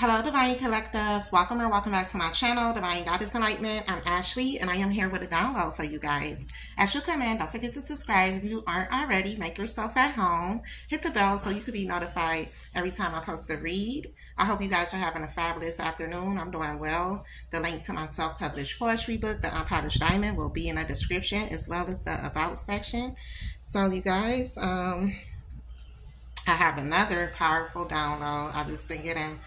Hello, Divine Collective. Welcome or welcome back to my channel, Divine Goddess Enlightenment. I'm Ashley, and I am here with a download for you guys. As you come in, don't forget to subscribe if you aren't already. Make yourself at home. Hit the bell so you can be notified every time I post a read. I hope you guys are having a fabulous afternoon. I'm doing well. The link to my self-published poetry book, The Unpolished Diamond, will be in the description as well as the About section. So, you guys, um, I have another powerful download. I've just been getting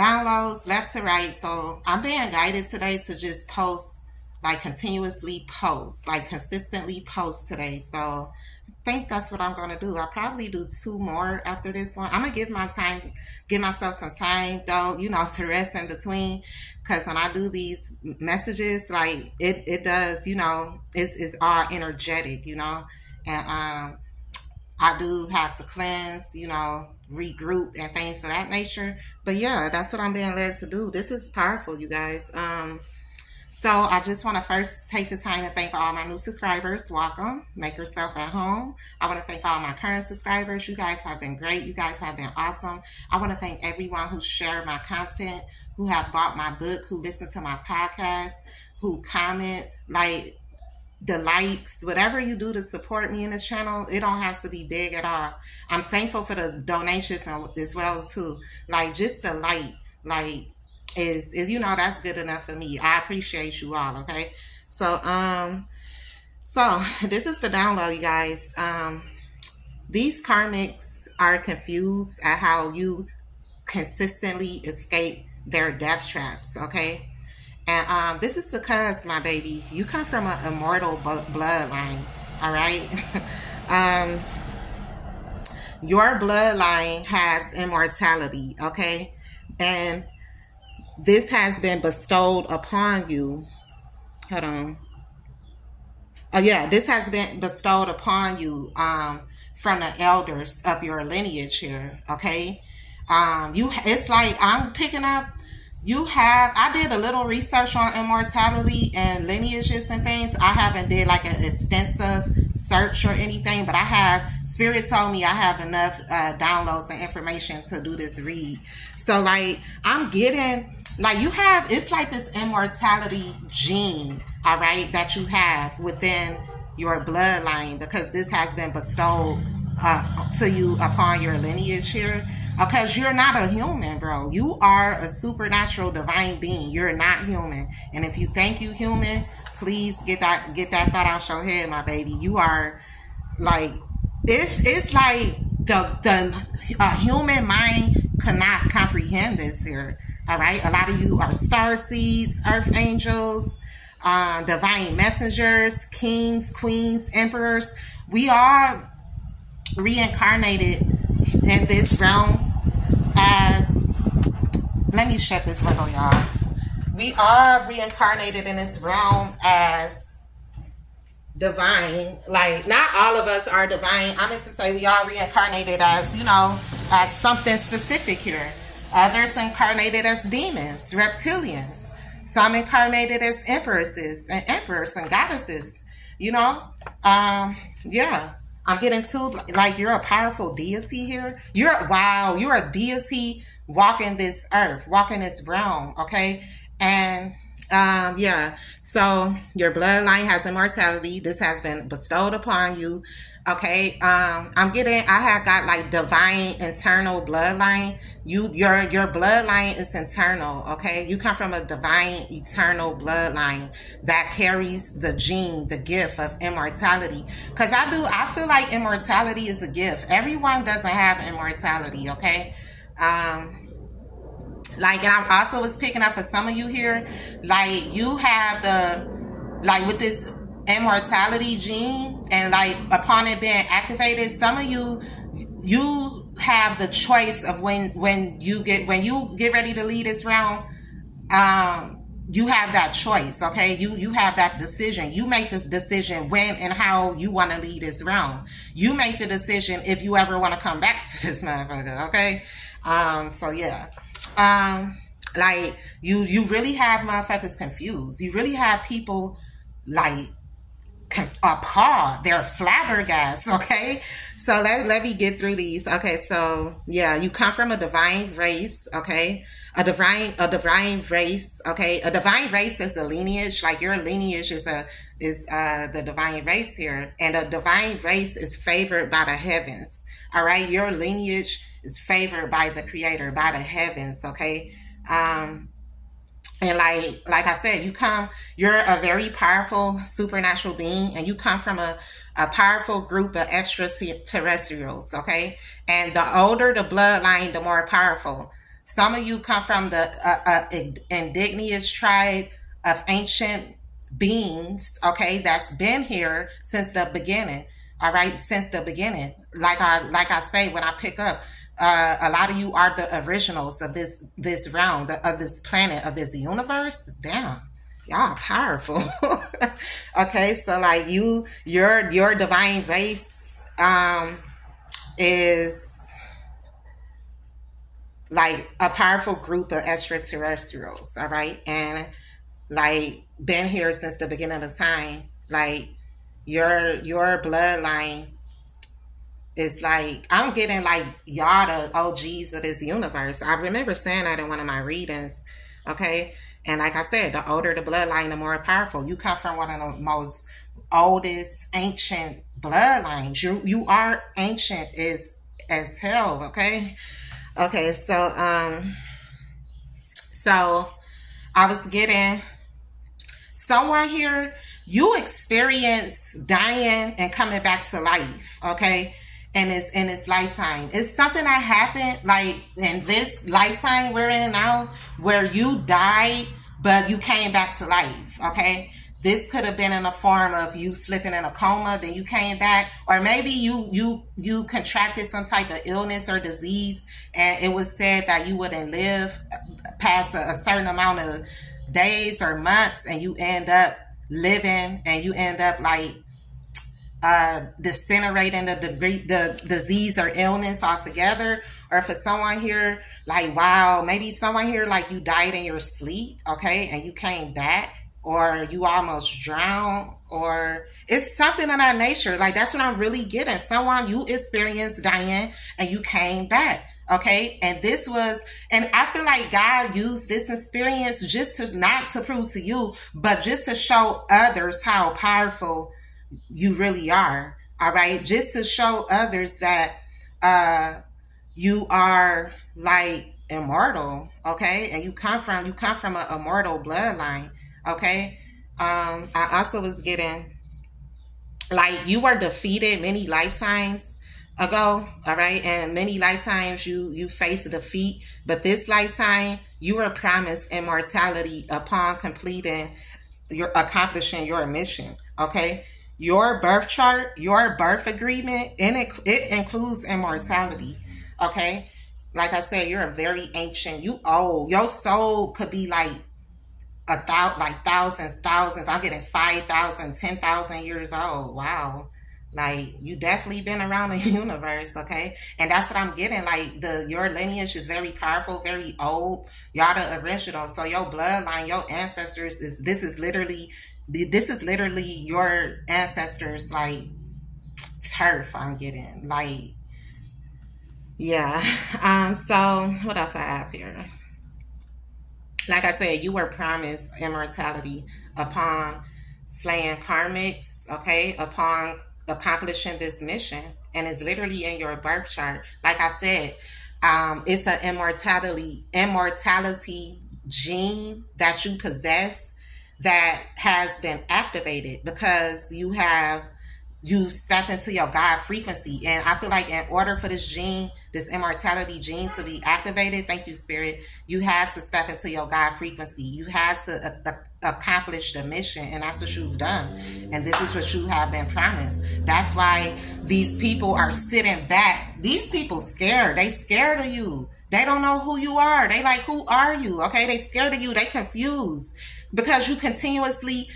downloads left to right. So I'm being guided today to just post, like continuously post, like consistently post today. So I think that's what I'm going to do. I'll probably do two more after this one. I'm going to give my time, give myself some time though, you know, to rest in between. Cause when I do these messages, like it, it does, you know, it's, it's all energetic, you know, and, um, I do have to cleanse, you know, regroup and things of that nature. But yeah, that's what I'm being led to do. This is powerful, you guys. Um, so I just want to first take the time to thank all my new subscribers. Welcome. Make yourself at home. I want to thank all my current subscribers. You guys have been great. You guys have been awesome. I want to thank everyone who shared my content, who have bought my book, who listened to my podcast, who comment. Like the likes, whatever you do to support me in this channel, it don't have to be big at all. I'm thankful for the donations as well too. Like just the light, like is is you know that's good enough for me. I appreciate you all. Okay, so um, so this is the download, you guys. Um, these karmics are confused at how you consistently escape their death traps. Okay, and um, this is because, my baby, you come from an immortal bloodline, all right? um, your bloodline has immortality, okay? And this has been bestowed upon you. Hold on. Oh, yeah, this has been bestowed upon you um, from the elders of your lineage here, okay? Um, you, it's like I'm picking up you have i did a little research on immortality and lineages and things. I haven't did like an extensive search or anything but i have spirit told me i have enough uh, downloads and information to do this read. So like i'm getting like you have it's like this immortality gene all right that you have within your bloodline because this has been bestowed uh, to you upon your lineage here because you're not a human, bro. You are a supernatural divine being. You're not human. And if you think you human, please get that get that thought out your head, my baby. You are like it's it's like the the human mind cannot comprehend this here. All right, a lot of you are star seeds, earth angels, uh, divine messengers, kings, queens, emperors. We are reincarnated in this realm as let me shut this window, y'all. We are reincarnated in this realm as divine. Like not all of us are divine. I meant to say we are reincarnated as, you know, as something specific here. Others incarnated as demons, reptilians. Some incarnated as empresses and emperors and goddesses. You know? Um, yeah. I'm getting to like you're a powerful deity here. You're wow, you're a deity walking this earth, walking this realm, okay? And um, yeah, so your bloodline has immortality. This has been bestowed upon you. Okay, um, I'm getting. I have got like divine internal bloodline. You, your, your bloodline is internal. Okay, you come from a divine eternal bloodline that carries the gene, the gift of immortality. Because I do, I feel like immortality is a gift. Everyone doesn't have immortality. Okay, um, like, and I also was picking up for some of you here, like you have the, like with this immortality gene and like upon it being activated, some of you, you have the choice of when, when you get, when you get ready to leave this round. um, you have that choice, okay? You you have that decision. You make the decision when and how you want to lead this round. You make the decision if you ever want to come back to this motherfucker, okay? Um, so yeah. Um, like you you really have motherfuckers confused. You really have people like appalled. They're flabbergasted, okay? so let, let me get through these. Okay, so yeah, you come from a divine race, okay? A divine a divine race, okay? A divine race is a lineage, like your lineage is a is uh the divine race here. And a divine race is favored by the heavens. All right, your lineage is favored by the creator, by the heavens, okay? Um and like like I said, you come you're a very powerful supernatural being and you come from a a powerful group of extraterrestrials, okay? And the older the bloodline, the more powerful. Some of you come from the uh, uh, indigenous tribe of ancient beings, okay, that's been here since the beginning. All right, since the beginning. Like I like I say when I pick up, uh, a lot of you are the originals of this this realm, of this planet, of this universe. Damn, y'all powerful. okay, so like you, your your divine race um is like a powerful group of extraterrestrials, all right? And like been here since the beginning of time. Like your your bloodline is like I'm getting like y'all the OGs of this universe. I remember saying that in one of my readings. Okay. And like I said, the older the bloodline, the more powerful. You come from one of the most oldest ancient bloodlines. You you are ancient as as hell, okay? Okay, so um so I was getting someone here, you experience dying and coming back to life, okay? And it's in its lifetime. It's something that happened like in this lifetime we're in now where you died, but you came back to life, okay? This could have been in the form of you slipping in a coma, then you came back, or maybe you you you contracted some type of illness or disease, and it was said that you wouldn't live past a, a certain amount of days or months, and you end up living, and you end up like uh, disintegrating the degree, the disease or illness altogether, or for someone here, like wow, maybe someone here like you died in your sleep, okay, and you came back, or you almost drowned, or it's something of that nature. Like that's what I'm really getting. Someone you experienced dying and you came back. Okay. And this was, and I feel like God used this experience just to not to prove to you, but just to show others how powerful you really are. All right. Just to show others that, uh, you are like immortal. Okay. And you come from, you come from a immortal bloodline. Okay. Um, I also was getting like you were defeated many lifetimes ago all right and many lifetimes you you face defeat but this lifetime you were promised immortality upon completing your accomplishing your mission okay your birth chart your birth agreement and it, it includes immortality okay like i said you're a very ancient you old your soul could be like a thousand like thousands thousands i'm getting 5000 10000 years old wow like you definitely been around the universe, okay? And that's what I'm getting. Like the your lineage is very powerful, very old. Y'all the original. So your bloodline, your ancestors is this is literally this is literally your ancestors like turf I'm getting. Like yeah. Um so what else I have here? Like I said, you were promised immortality upon slaying karmics, okay? Upon accomplishing this mission and it's literally in your birth chart like i said um, it's an immortality immortality gene that you possess that has been activated because you have you step into your God frequency. And I feel like in order for this gene, this immortality gene to be activated, thank you, Spirit, you had to step into your God frequency. You had to accomplish the mission, and that's what you've done. And this is what you have been promised. That's why these people are sitting back. These people scared. They scared of you. They don't know who you are. They like, who are you? Okay, they scared of you. They confused because you continuously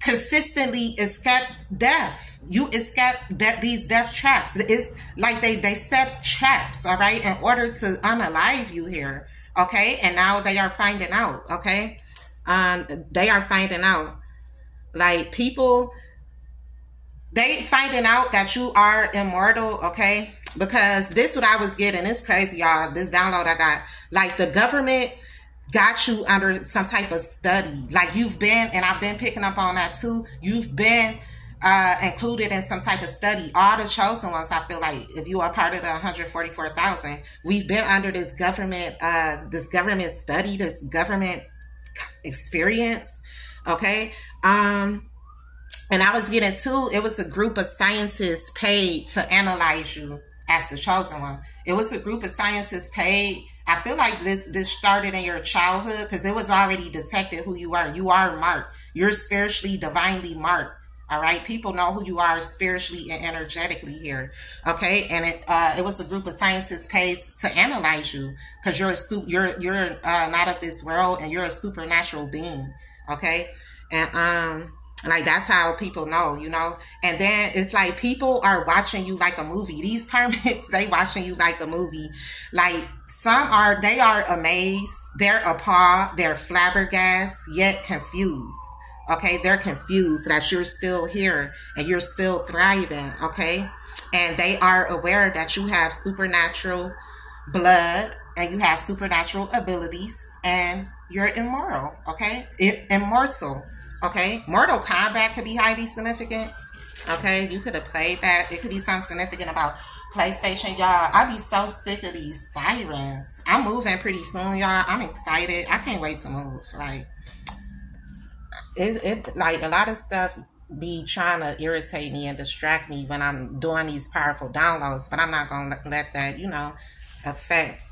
consistently escape death. You escape that these death traps. It's like they they set traps, all right, in order to unalive you here. Okay, and now they are finding out. Okay, um, they are finding out. Like people, they finding out that you are immortal, okay? Because this what I was getting. It's crazy, y'all. This download I got. Like the government got you under some type of study. Like you've been, and I've been picking up on that too. You've been uh, included in some type of study. All the chosen ones, I feel like, if you are part of the 144,000, we've been under this government, uh, this government study, this government experience. Okay. Um, and I was getting to it was a group of scientists paid to analyze you as the chosen one. It was a group of scientists paid. I feel like this this started in your childhood because it was already detected who you are. You are marked. You're spiritually, divinely marked. All right, people know who you are spiritually and energetically here. Okay, and it uh, it was a group of scientists paid to analyze you because you're a you're you're uh, not of this world and you're a supernatural being. Okay, and um like that's how people know, you know. And then it's like people are watching you like a movie. These karmics, they watching you like a movie. Like some are, they are amazed, they're appalled, they're flabbergasted, yet confused. Okay, they're confused that you're still here and you're still thriving. Okay, and they are aware that you have supernatural blood and you have supernatural abilities and you're immoral. Okay, immortal. Okay, Mortal Kombat could be highly significant. Okay, you could have played that. It could be something significant about PlayStation, y'all. I be so sick of these sirens. I'm moving pretty soon, y'all. I'm excited. I can't wait to move. Like, it, it like a lot of stuff be trying to irritate me and distract me when I'm doing these powerful downloads, but I'm not gonna let that, you know, affect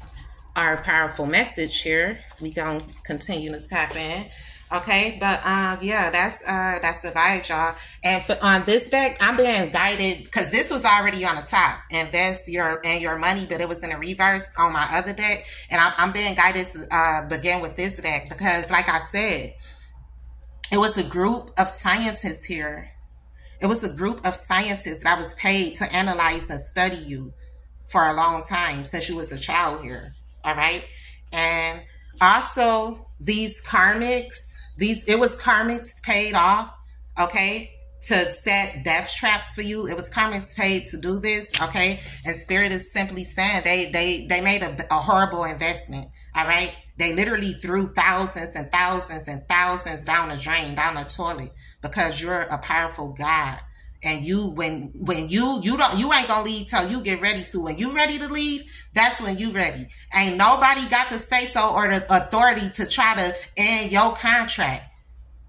our powerful message here. We gonna continue to tap in. Okay, but um, yeah, that's uh, that's the vibe, y'all. And for, on this deck, I'm being guided because this was already on the top. Invest your and your money, but it was in a reverse on my other deck, and I'm, I'm being guided to uh, begin with this deck because, like I said, it was a group of scientists here. It was a group of scientists that was paid to analyze and study you for a long time since you was a child here. All right, and also these karmics these it was karmics paid off, okay, to set death traps for you. It was karmics paid to do this, okay? And spirit is simply saying they they they made a, a horrible investment. All right. They literally threw thousands and thousands and thousands down the drain, down the toilet, because you're a powerful God and you when when you you don't you ain't gonna leave till you get ready to when you ready to leave that's when you ready. Ain't nobody got the say so or the authority to try to end your contract.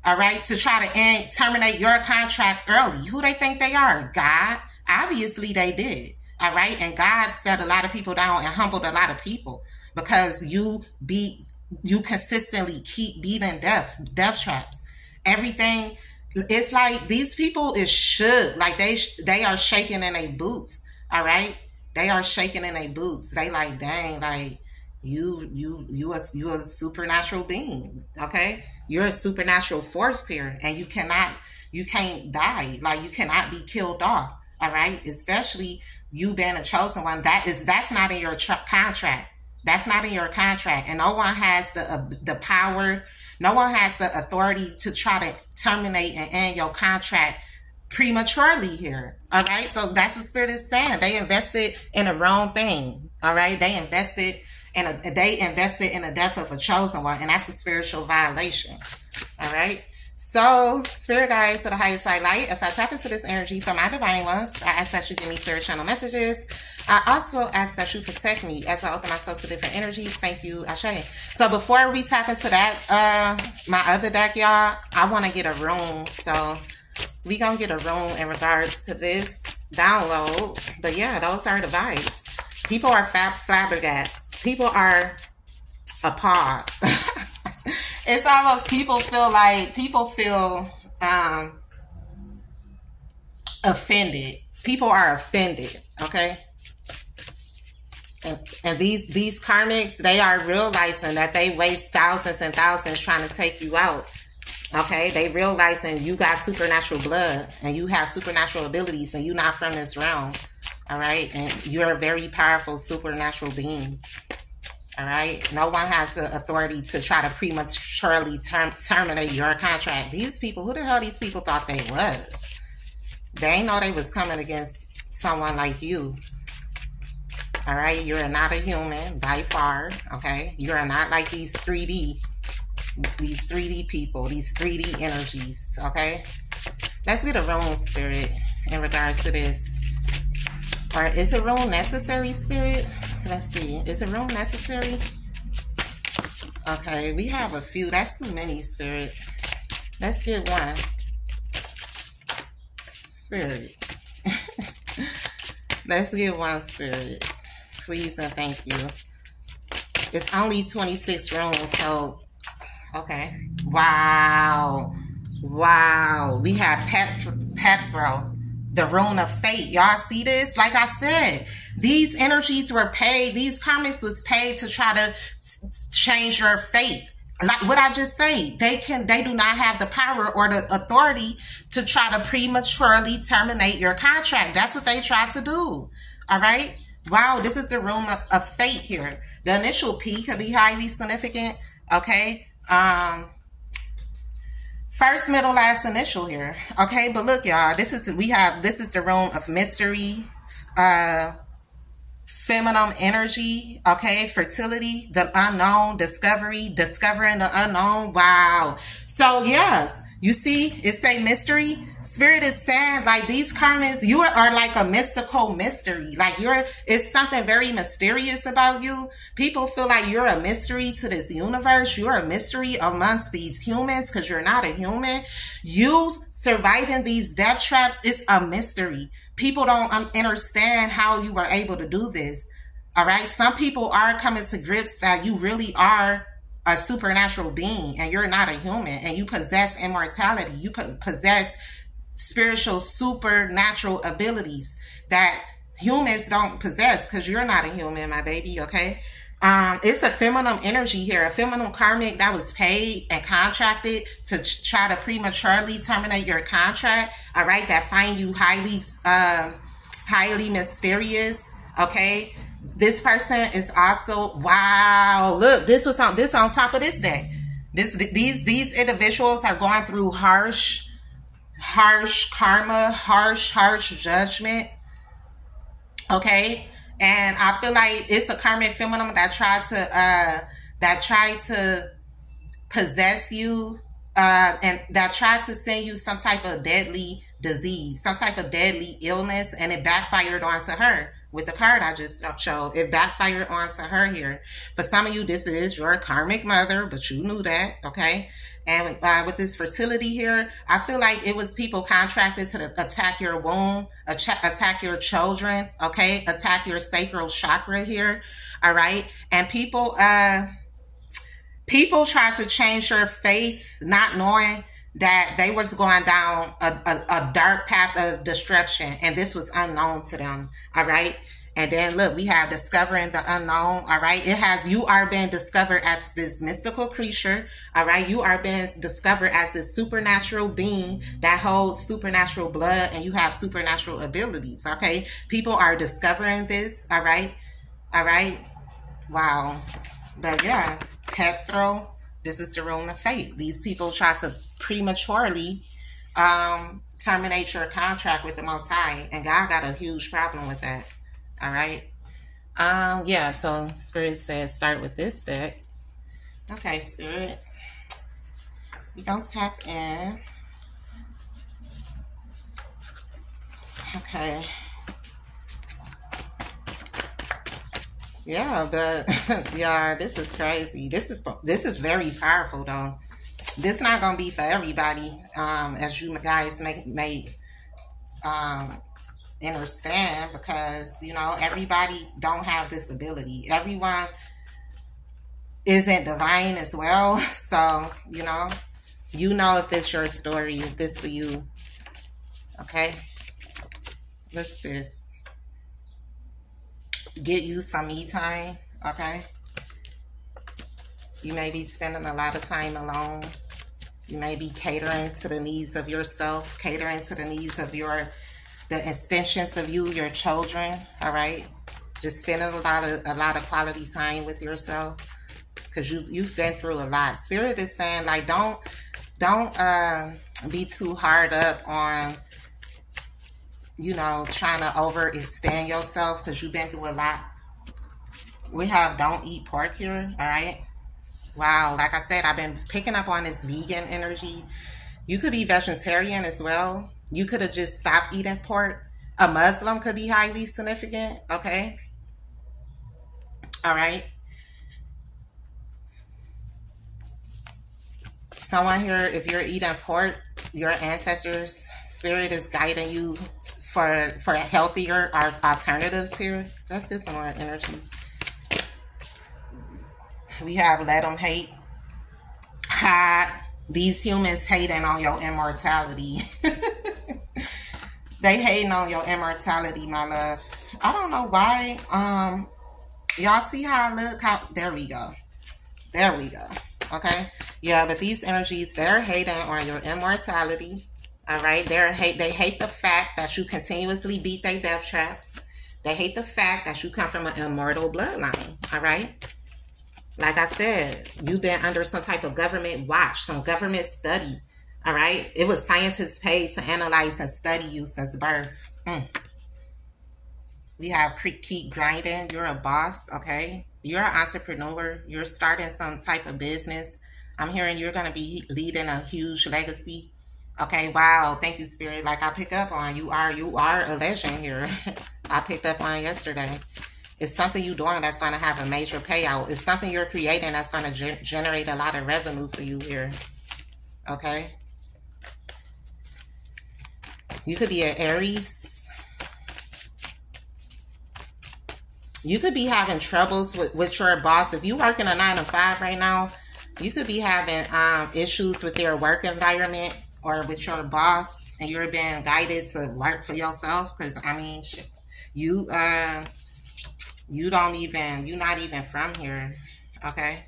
All right? To try to end terminate your contract early. Who they think they are? God. Obviously they did. All right? And god set a lot of people down and humbled a lot of people because you beat you consistently keep beating death death traps. Everything it's like these people is shook. Like they they are shaking in their boots. All right, they are shaking in their boots. They like, dang, like you you you a you a supernatural being. Okay, you're a supernatural force here, and you cannot you can't die. Like you cannot be killed off. All right, especially you being a chosen one. That is that's not in your tr- contract. That's not in your contract, and no one has the uh, the power no one has the authority to try to terminate and end your contract prematurely here. All right. So that's what Spirit is saying. They invested in the wrong thing. All right. They invested in a, they invested in the death of a chosen one, and that's a spiritual violation. All right. So, spirit guides to the highest light, as I tap into this energy from my divine ones, I ask that you give me clear channel messages I also ask that you protect me as I open myself to different energies. Thank you, Ashe. So before we tap into that, uh, my other deck, y'all, I want to get a rune. So we gonna get a rune in regards to this download. But yeah, those are the vibes. People are fab flabbergasted. People are appalled. it's almost people feel like people feel um offended. People are offended. Okay and, and these these karmics, they are realizing that they waste thousands and thousands trying to take you out. Okay, they realizing you got supernatural blood and you have supernatural abilities and you're not from this realm. All right, and you're a very powerful supernatural being. All right, no one has the authority to try to prematurely term- terminate your contract. These people, who the hell these people thought they was? They know they was coming against someone like you. All right, you're not a human by far. Okay, you're not like these 3D, these 3D people, these 3D energies. Okay, let's get a rune spirit in regards to this. Or is a rune necessary, spirit? Let's see. Is a rune necessary? Okay, we have a few. That's too many, spirit. Let's get one. Spirit. Let's get one spirit. Please and thank you. It's only 26 runes, so okay. Wow. Wow. We have Perthro, Perthro, the rune of fate. Y'all see this? Like I said, these energies were paid, these karmics was paid to try to change your fate like what I just say, they can they do not have the power or the authority to try to prematurely terminate your contract. That's what they try to do. All right. Wow, this is the rune of, of fate here. The initial P could be highly significant. Okay. Um first, middle, last initial here. Okay, but look, y'all, this is we have this is the rune of mystery. Uh feminine energy, okay, fertility, the unknown, discovery, discovering the unknown. Wow. So yes, you see, it say mystery. Spirit is saying like these karmas, you are like a mystical mystery. Like you're, it's something very mysterious about you. People feel like you're a mystery to this universe. You're a mystery amongst these humans because you're not a human. You surviving these death traps is a mystery people don't understand how you were able to do this. All right. Some people are coming to grips that you really are a supernatural being and you're not a human and you possess immortality. You possess spiritual supernatural abilities that humans don't possess because you're not a human, my baby. Okay. Um, it's a feminine energy here, a feminine karmic that was paid and contracted to try to prematurely terminate your contract. All right, that find you highly, uh, highly mysterious. Okay, this person is also wow. Look, this was on this on top of this day. This these these individuals are going through harsh, harsh karma, harsh, harsh judgment. Okay, and I feel like it's a karmic feminine that tried to uh that tried to possess you uh and that tried to send you some type of deadly disease, some type of deadly illness, and it backfired onto her with the card I just showed. It backfired onto her here. For some of you, this is your karmic mother, but you knew that, okay? And uh, with this fertility here, I feel like it was people contracted to attack your womb, attack your children, okay? Attack your sacral chakra here, all right? And people, uh, people try to change your faith, not knowing that they was going down a, a, a, dark path of destruction and this was unknown to them all right? And then look we have discovering the unknown all right? It has you are being discovered as this mystical creature all right? You are being discovered as this supernatural being that holds supernatural blood and you have supernatural abilities okay? People are discovering this all right? All right? Wow. But yeah perthro this is the rune of fate. These people try to prematurely um, terminate your contract with the Most High, and God got a huge problem with that. All right. Um, yeah, so Spirit says start with this deck. Okay, Spirit. We don't tap in. Okay. Yeah, but yeah, this is crazy. This is this is very powerful though. This not gonna be for everybody, um, as you guys may may um, understand, because you know everybody don't have this ability. Everyone isn't divine as well, so you know you know if this your story, if this for you. Okay, what's this? Get you some me time, okay? You may be spending a lot of time alone. You may be catering to the needs of yourself, catering to the needs of your, the extensions of you, your children, all right? Just spending a lot of, a lot of quality time with yourself because you, you've been through a lot. Spirit is saying like, don't, don't uh, be too hard up on you know, trying to overextend yourself because you've been through a lot. We have don't eat pork here, all right? Wow, like I said, I've been picking up on this vegan energy. You could be vegetarian as well. You could have just stopped eating pork. A Muslim could be highly significant, okay? All right. Someone here, if you're eating pork, your ancestors' spirit is guiding you for for healthier our alternatives here. Let's get some more energy. We have let them hate. Hide. These humans hating on your immortality. they hating on your immortality, my love. I don't know why. Um, y'all see how I look? How there we go. There we go. Okay. Yeah, but these energies, they're hating on your immortality. All right. They're hate they hate the fact that you continuously beat their death traps. They hate the fact that you come from an immortal bloodline. All right. Like I said, you've been under some type of government watch, some government study. All right. It was scientists paid to analyze and study you since birth. Mm. We have keep grinding. You're a boss. Okay. You're an entrepreneur. You're starting some type of business. I'm hearing you're going to be leading a huge legacy. Okay, wow. Thank you, Spirit. Like I pick up on you are you are a legend here. I picked up on yesterday. It's something you're doing that's going to have a major payout. It's something you're creating that's going to ge generate a lot of revenue for you here. Okay. You could be an Aries. You could be having troubles with, with your boss. If you're working a nine to five right now, you could be having um, issues with your work environment or with your boss and you're being guided to work for yourself. Because, I mean, you, uh, you don't even, you're not even from here. Okay.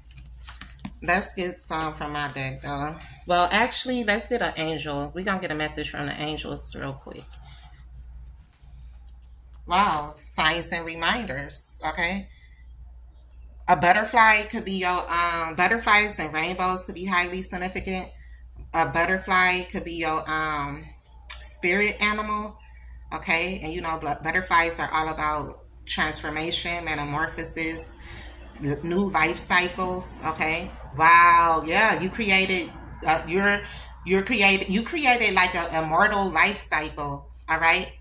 Let's get some from my deck, though. Well, actually, let's get an angel. We're to get a message from the angels real quick. Wow. Signs and reminders. Okay. A butterfly could be your, um, butterflies and rainbows could be highly significant. A butterfly could be your, um, spirit animal. Okay. And you know, butterflies are all about transformation, metamorphosis, new life cycles. Okay. Wow. Yeah. You created, uh, you're, you're created, you created like a immortal life cycle. All right.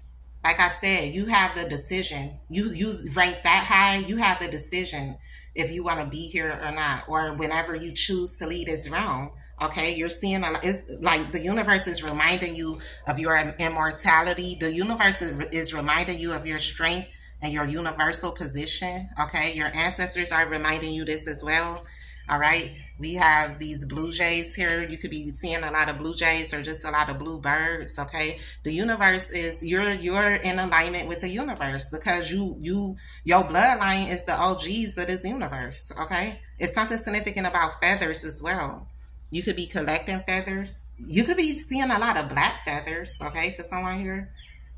Like I said, you have the decision. You, you rank that high. You have the decision if you want to be here or not, or whenever you choose to leave this realm. Okay, you're seeing a, it's like the universe is reminding you of your immortality. The universe is, reminding you of your strength and your universal position. Okay, your ancestors are reminding you this as well. All right, we have these blue jays here. You could be seeing a lot of blue jays or just a lot of blue birds. Okay, the universe is you're you're in alignment with the universe because you you your bloodline is the OGs of this universe. Okay, it's something significant about feathers as well. You could be collecting feathers. You could be seeing a lot of black feathers. Okay, for someone here,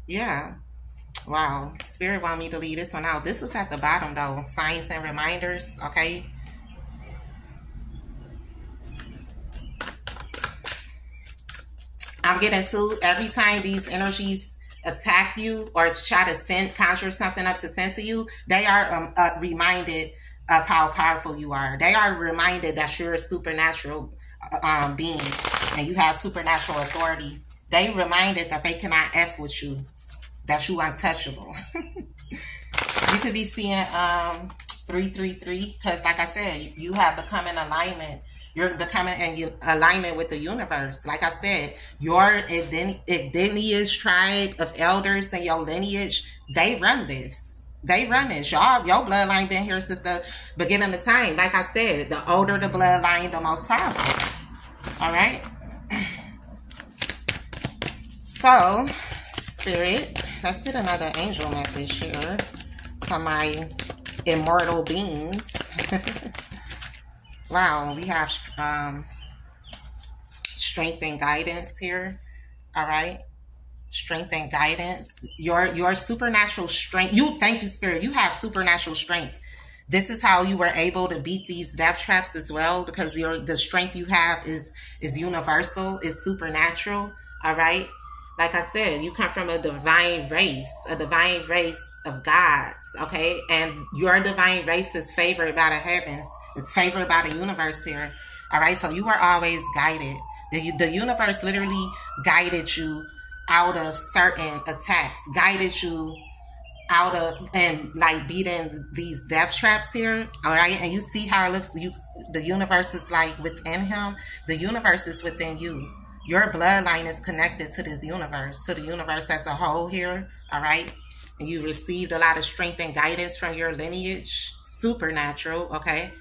yeah. Wow, Spirit want me to leave this one out. This was at the bottom though. Signs and reminders, okay? I'm getting sued every time these energies attack you or try to send, conjure something up to send to you. They are um, uh, reminded of how powerful you are. They are reminded that you're a supernatural um, being and you have supernatural authority. They reminded that they cannot F with you that you untouchable. you could be seeing um 333 because like I said, you have become in alignment. You're becoming in alignment with the universe. Like I said, your lineage tribe of elders and your lineage, they run this. They run this. Y'all, your bloodline been here since the beginning of time. Like I said, the older the bloodline, the most powerful. All right. So, spirit, let's get another angel message here from my immortal beings. wow, we have um, strength and guidance here. All right. Strength and guidance. Your your supernatural strength. You thank you, spirit. You have supernatural strength. This is how you were able to beat these death traps as well, because your the strength you have is is universal, is supernatural. All right like I said, you come from a divine race, a divine race of gods, okay? And your divine race is favored by the heavens, it's favored by the universe here, all right? So you are always guided. The, the universe literally guided you out of certain attacks, guided you out of and like beating these death traps here all right and you see how it looks you the universe is like within him the universe is within you your bloodline is connected to this universe, to the universe as a whole here, all right? And you received a lot of strength and guidance from your lineage, supernatural, okay?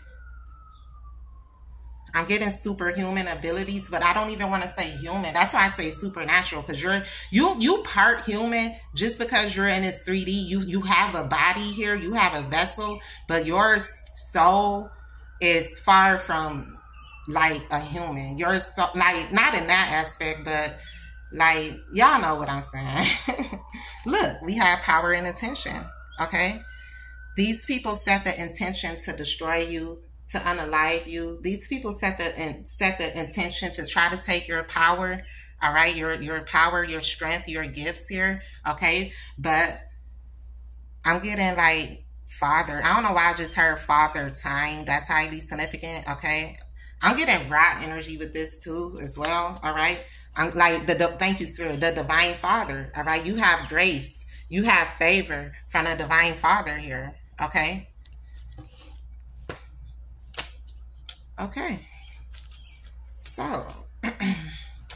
I'm getting superhuman abilities, but I don't even want to say human. That's why I say supernatural because you're you you part human just because you're in this 3D. You you have a body here, you have a vessel, but your soul is far from like a human. You're like not in that aspect, but like y'all know what I'm saying. Look, we have power and attention. Okay. These people set the intention to destroy you, to unalive you. These people set the set the intention to try to take your power. All right, your your power, your strength, your gifts here. Okay, but I'm getting like father. I don't know why I just heard father time. That's highly significant. Okay, I'm getting right energy with this too as well. All right. I'm like the, the thank you, Spirit, the divine father. All right. You have grace. You have favor from the divine father here. Okay. Okay. So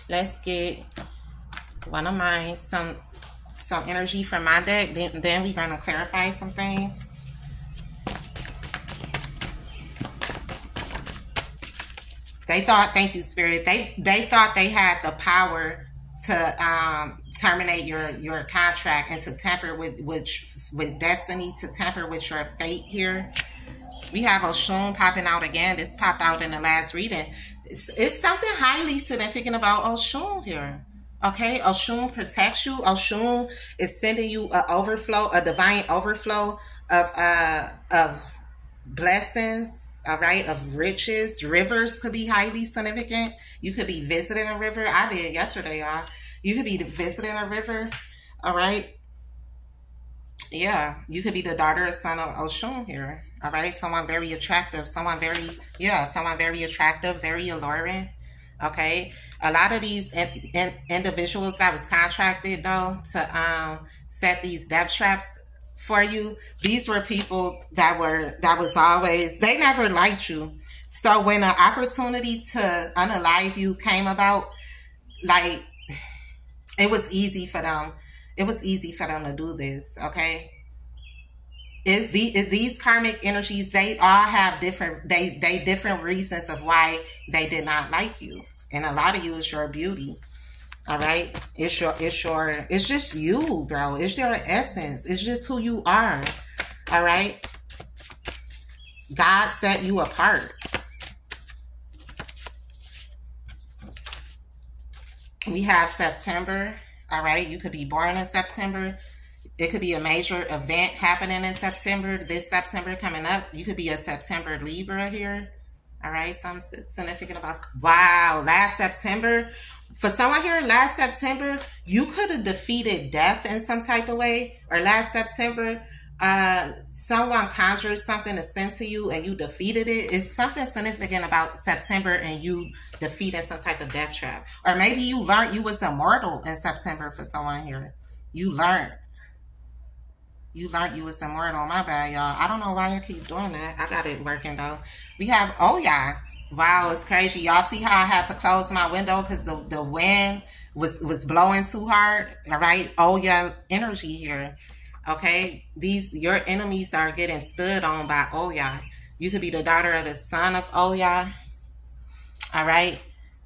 let's get one of mine, some some energy from my deck. Then then we're gonna clarify some things. They thought, thank you, Spirit. They they thought they had the power to um, terminate your your contract and to tamper with which with destiny, to tamper with your fate here. We have Oshun popping out again. This popped out in the last reading. It's, it's something highly significant about Oshun here. Okay, Oshun protects you. Oshun is sending you an overflow, a divine overflow of uh of blessings all right, of riches. Rivers could be highly significant. You could be visiting a river. I did yesterday, y'all. You could be visiting a river, all right? Yeah, you could be the daughter or son of Oshun here, all right? Someone very attractive, someone very, yeah, someone very attractive, very alluring, okay? A lot of these in, in, individuals that was contracted, though, to um, set these death traps for you. These were people that were that was always they never liked you. So when an opportunity to unalive you came about, like it was easy for them. It was easy for them to do this. Okay. Is the is these karmic energies? They all have different. They they different reasons of why they did not like you, and a lot of you is your beauty. All right. It's your, it's your, it's just you, bro. It's your essence. It's just who you are. All right. God set you apart. We have September. All right. You could be born in September. It could be a major event happening in September. This September coming up. You could be a September Libra here. All right. Something significant about, wow. Last September for someone here last September, you could have defeated death in some type of way. Or last September, uh, someone conjured something to send to you and you defeated it. It's something significant about September and you defeated some type of death trap. Or maybe you learned you was immortal in September for someone here. You learned. You learned you was on My bad, y'all. I don't know why I keep doing that. I got it working though. We have oh yeah. Wow, it's crazy. Y'all see how I have to close my window because the, the wind was, was blowing too hard. All right. Oh, yeah, energy here. Okay. These, your enemies are getting stood on by oh, Oya. You could be the daughter of the son of oh, Oya. All right.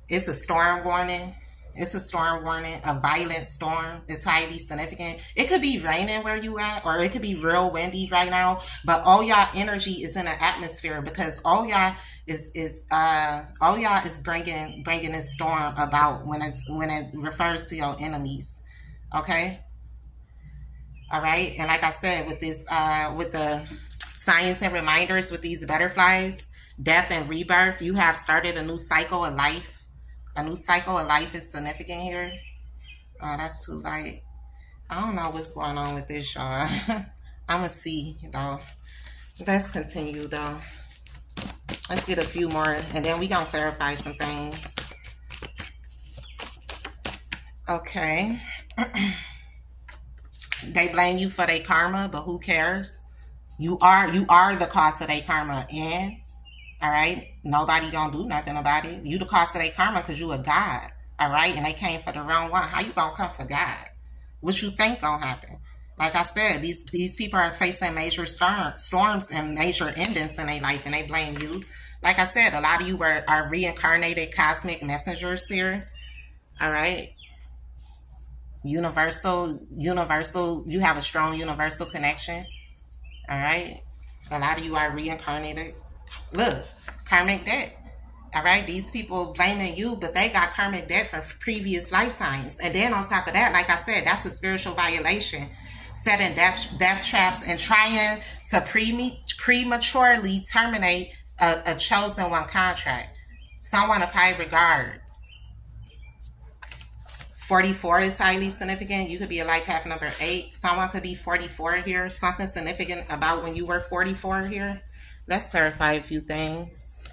It's a storm warning. It's a storm warning, a violent storm. It's highly significant. It could be raining where you at, or it could be real windy right now. But all y'all energy is in the atmosphere because all y'all is is uh all y'all is bringing bringing this storm about when it's when it refers to your enemies. Okay. All right, and like I said, with this uh with the science and reminders with these butterflies, death and rebirth, you have started a new cycle of life a new cycle of life is significant here. Oh, that's too light. I don't know what's going on with this, y'all. I'm going to see, though. Let's continue, though. Let's get a few more, and then we going to clarify some things. Okay. they blame you for their karma, but who cares? You are you are the cause of their karma, and all right, nobody gonna do nothing about it. You the cause of their karma because you a god, all right, and they came for the wrong one. How you gonna come for God? What you think gonna happen? Like I said, these these people are facing major storm, storms and major endings in their life, and they blame you. Like I said, a lot of you are, are reincarnated cosmic messengers here. All right, universal universal you have a strong universal connection all right a lot of you are reincarnated look karmic debt all right these people blaming you but they got karmic debt from previous lifetimes and then on top of that like i said that's a spiritual violation setting death, death traps and trying to pre- prematurely terminate a, a chosen one contract someone of high regard 44 is highly significant. You could be a life path number eight. Someone could be 44 here. Something significant about when you were 44 here. Let's clarify a few things.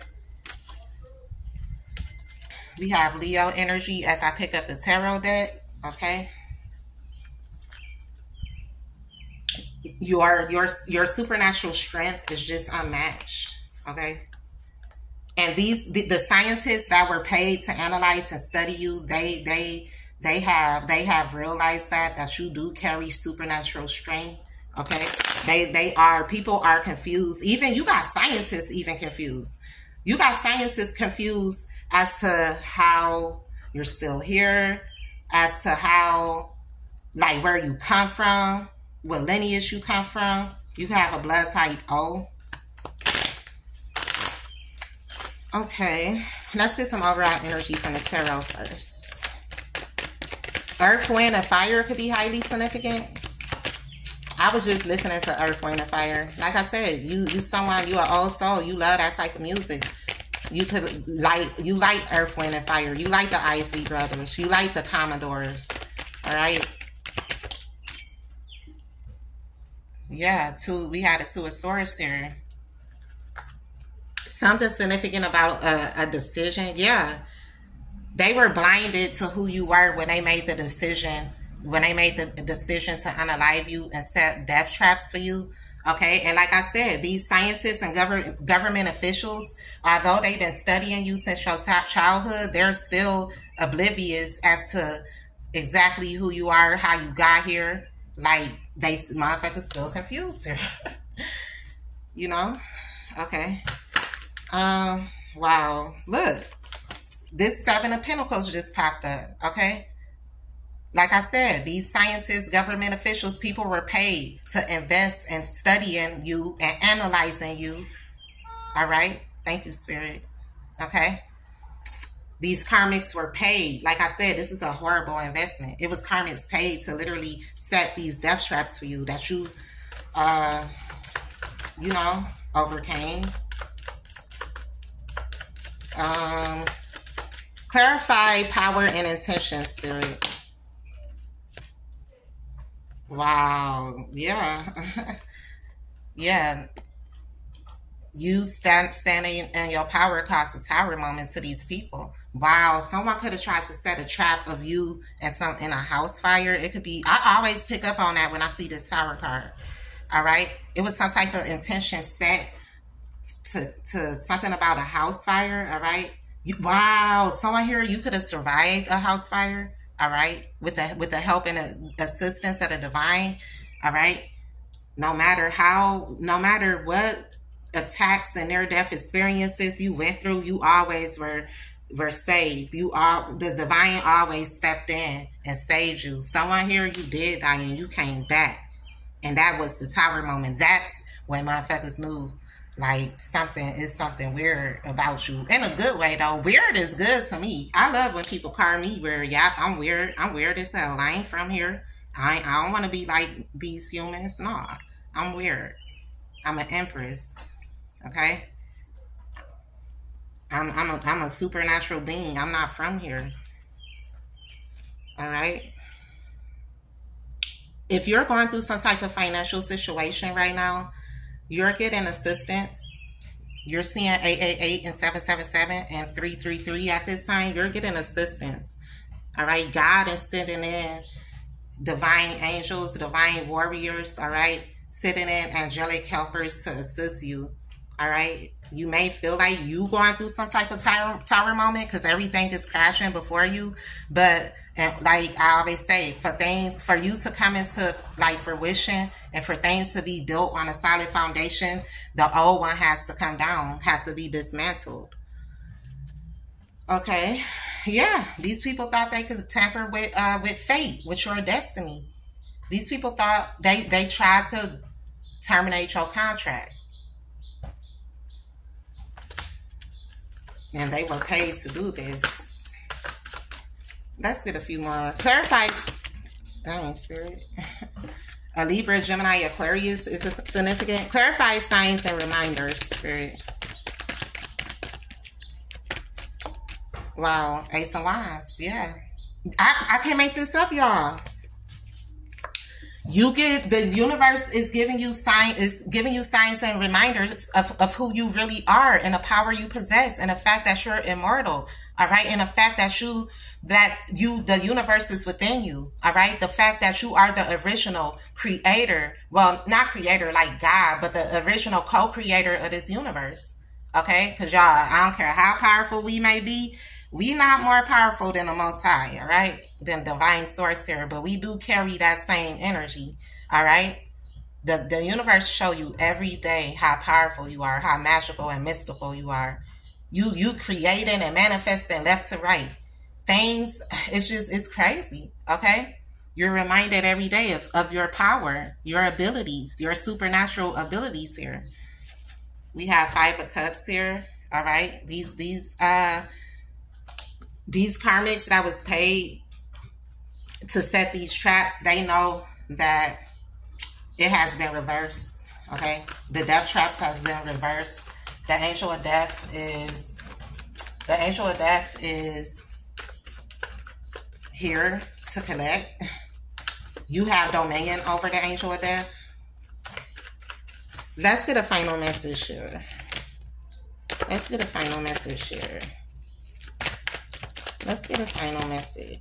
We have Leo energy as I pick up the tarot deck. Okay. Your your your supernatural strength is just unmatched. Okay. And these the, the scientists that were paid to analyze and study you, they they they have they have realized that that you do carry supernatural strength okay? They they are people are confused. Even you got scientists even confused. You got scientists confused as to how you're still here as to how like where you come from what lineage you come from. You have a blood type o. Okay let's get some overall energy from the tarot first. Earth, wind, and fire could be highly significant. I was just listening to Earth, Wind, and Fire. Like I said, you you someone you are old soul. You love that type of music. You could like you like Earth, Wind, and Fire. You like the Isley Brothers. You like the Commodores. All right. Yeah, two. We had a Swords there. Something significant about a, a decision. Yeah they were blinded to who you were when they made the decision when they made the decision to unalive you and set death traps for you okay? And like i said these scientists and government government officials although they've been studying you since your childhood they're still oblivious as to exactly who you are how you got here. Like they motherfuckers still confused here you know? Okay. Um wow. Look this seven of pentacles just popped up okay like i said these scientists government officials people were paid to invest in studying you and analyzing you. All right? Thank you spirit. Okay? These karmics were paid. Like i said this is a horrible investment. It was karmics paid to literally set these death traps for you that you uh you know overcame. Um Clarify power and intention, spirit. Wow. Yeah. yeah. You stand standing in your power across the tower moment to these people. Wow, someone could have tried to set a trap of you and some in a house fire. It could be I always pick up on that when I see this tower card. All right. It was some type of intention set to to something about a house fire, all right? You, wow, someone here, you could have survived a house fire, all right, with the with the help and assistance of the divine, all right. No matter how, no matter what attacks and near death experiences you went through, you always were were saved. You all the divine always stepped in and saved you. Someone here, you did die and you came back, and that was the tower moment. That's when my motherfuckers knew like something is something weird about you. In a good way though. Weird is good to me. I love when people call me weird. Yeah i'm weird. I'm weird as hell. I ain't from here. I, I don't want to be like these humans. No i'm weird. I'm an empress okay? I'm i'm a, I'm a supernatural being. I'm not from here. All right? If you're going through some type of financial situation right now, you're getting assistance. You're seeing 888 and 777 and 333 at this time. You're getting assistance. All right. God is sending in divine angels, divine warriors. All right. Sitting in angelic helpers to assist you. All right. You may feel like you going through some type of tower, tower moment because everything is crashing before you. But and like I always say, for things for you to come into like fruition and for things to be built on a solid foundation, the old one has to come down, has to be dismantled. Okay. Yeah. These people thought they could tamper with uh with fate, with your destiny. These people thought they they tried to terminate your contract. And they were paid to do this. Let's get a few more. Clarify. Dang, spirit. a Libra, Gemini, Aquarius is this significant. Clarify signs and reminders, spirit. Wow, Ace of Wands, yeah. I, I can't make this up, y'all you get the universe is giving you sign is giving you signs and reminders of, of who you really are and the power you possess and the fact that you're immortal all right? And the fact that you that you the universe is within you all right? The fact that you are the original creator well not creator like god but the original co-creator of this universe okay? Because y'all i don't care how powerful we may be we not more powerful than the most high all right than divine source here, but we do carry that same energy. All right. The, the universe show you every day how powerful you are, how magical and mystical you are. You you creating and manifesting left to right. Things it's just it's crazy. Okay. You're reminded every day of, of your power, your abilities, your supernatural abilities here. We have five of cups here. All right. These these uh these karmics that was paid to set these traps, they know that it has been reversed. Okay, the death traps has been reversed. The angel of death is the angel of death is here to collect. You have dominion over the angel of death. Let's get a final message here. Let's get a final message here. Let's get a final message.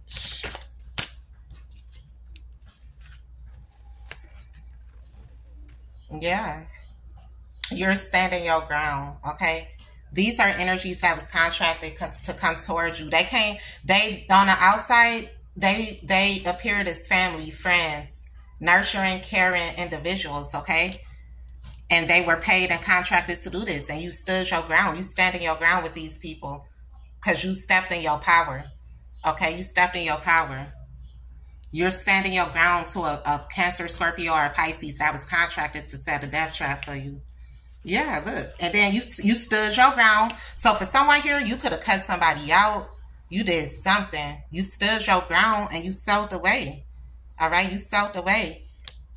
Yeah. You're standing your ground, okay? These are energies that was contracted to come towards you. They came, they, on the outside, they, they appeared as family, friends, nurturing, caring individuals, okay? And they were paid and contracted to do this. And you stood your ground. You standing your ground with these people because you stepped in your power. Okay, you stepped in your power. You're standing your ground to a, a Cancer, Scorpio, or Pisces that was contracted to set a death trap for you. Yeah, look. And then you you stood your ground. So for someone here, you could have cut somebody out. You did something. You stood your ground and you sold away. All right, you sold away.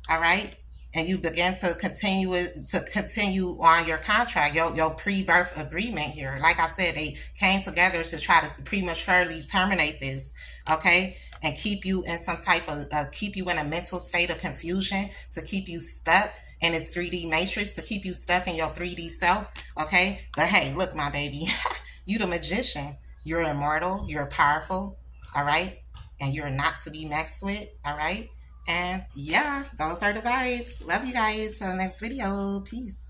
All right, and you begin to continue to continue on your contract, your your pre-birth agreement here. Like I said, they came together to try to prematurely terminate this. Okay, and keep you in some type of uh, keep you in a mental state of confusion to keep you stuck in this 3D matrix to keep you stuck in your 3D self. Okay. But hey, look, my baby, you the magician. You're immortal. You're powerful. All right. And you're not to be messed with. All right. And yeah, those are the vibes. Love you guys. Till the next video. Peace.